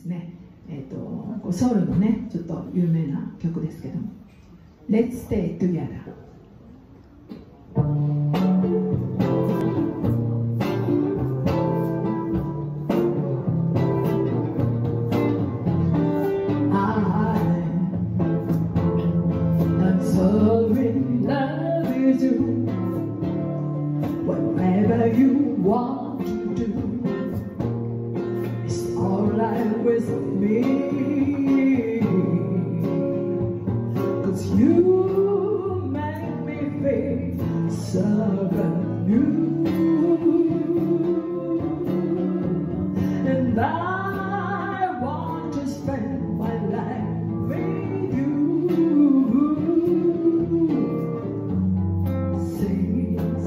ですね、えーと、ソウルのねちょっと有名な曲ですけども「Let's Stay Together」sorry, love you. Whatever you want. with me. Cause you make me feel so brand new. And I want to spend my life with you. Since,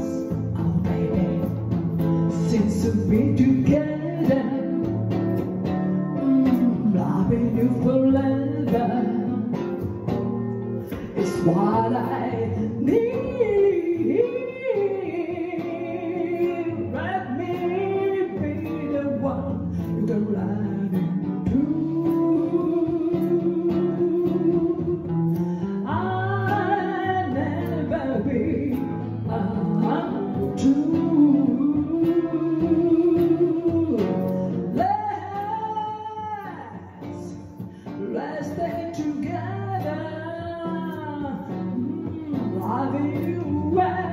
oh baby, since we've been together. It's what I need. Let me be the one you can ride into. I'll never be untrue. Let's, let's stay together. Hallelujah.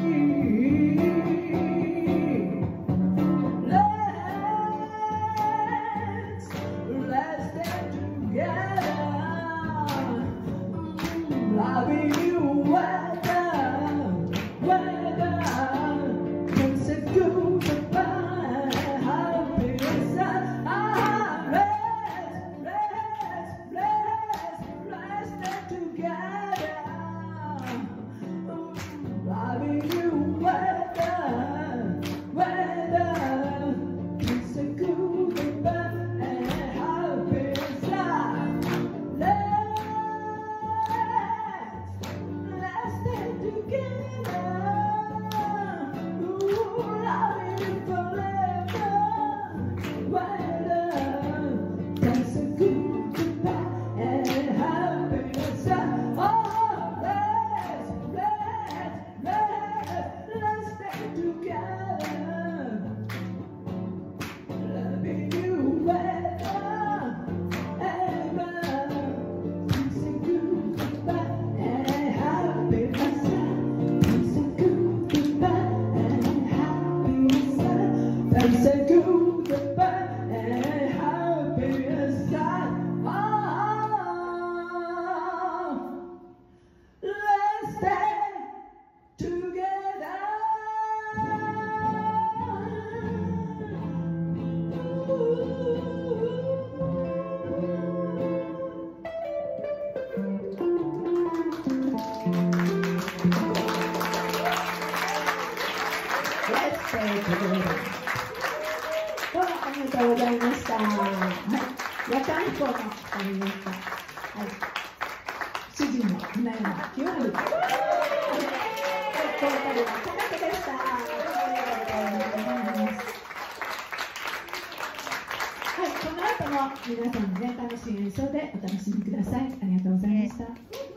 I'll be ありがとうございました。はい、夜間以降がありました。はい。主人の花山清春。はい。この度は田中でした。はい、この後も皆さんね、楽しい演奏でお楽しみください。ありがとうございました。